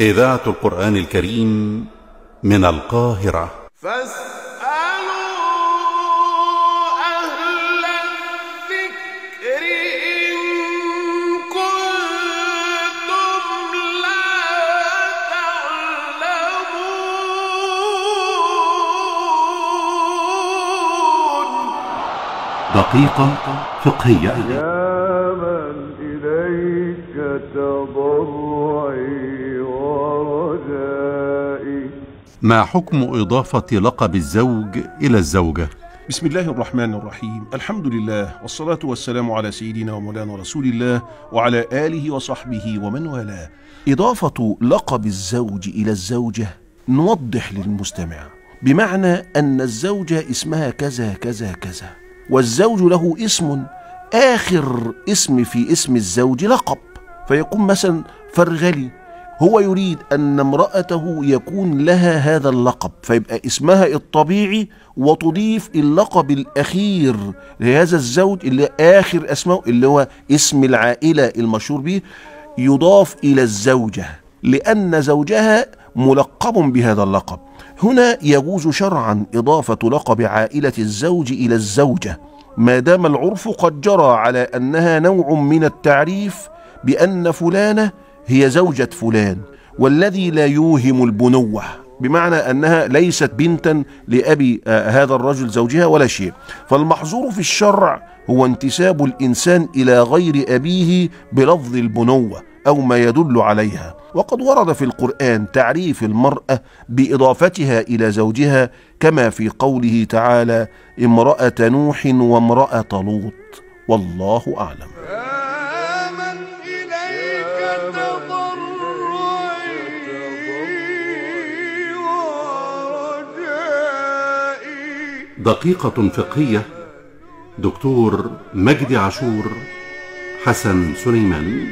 إذاعة القرآن الكريم من القاهرة. فاسألوا أهل الذكر إن كنتم لا تعلمون. دقيقة فقهية. يا من إليك تضرعي ما حكم إضافة لقب الزوج إلى الزوجة؟ بسم الله الرحمن الرحيم. الحمد لله والصلاة والسلام على سيدنا ومولانا رسول الله وعلى آله وصحبه ومن والاه. إضافة لقب الزوج إلى الزوجة نوضح للمستمع بمعنى أن الزوجة اسمها كذا كذا كذا والزوج له اسم آخر اسم في اسم الزوج لقب فيكون مثلا فرغلي هو يريد أن امرأته يكون لها هذا اللقب فيبقى اسمها الطبيعي وتضيف اللقب الأخير لهذا الزوج اللي آخر اسمه اللي هو اسم العائلة المشهور به يضاف إلى الزوجة لأن زوجها ملقب بهذا اللقب. هنا يجوز شرعا إضافة لقب عائلة الزوج إلى الزوجة. ما دام العرف قد جرى على أنها نوع من التعريف بأن فلانة هي زوجة فلان والذي لا يوهم البنوة بمعنى أنها ليست بنتا لأبي آه، هذا الرجل زوجها ولا شيء. فالمحظور في الشرع هو انتساب الإنسان إلى غير أبيه بلفظ البنوة أو ما يدل عليها. وقد ورد في القرآن تعريف المرأة بإضافتها إلى زوجها كما في قوله تعالى امرأة نوح وامرأة لوط. والله أعلم. دقيقة فقهية دكتور مجدي عاشور حسن سليمان.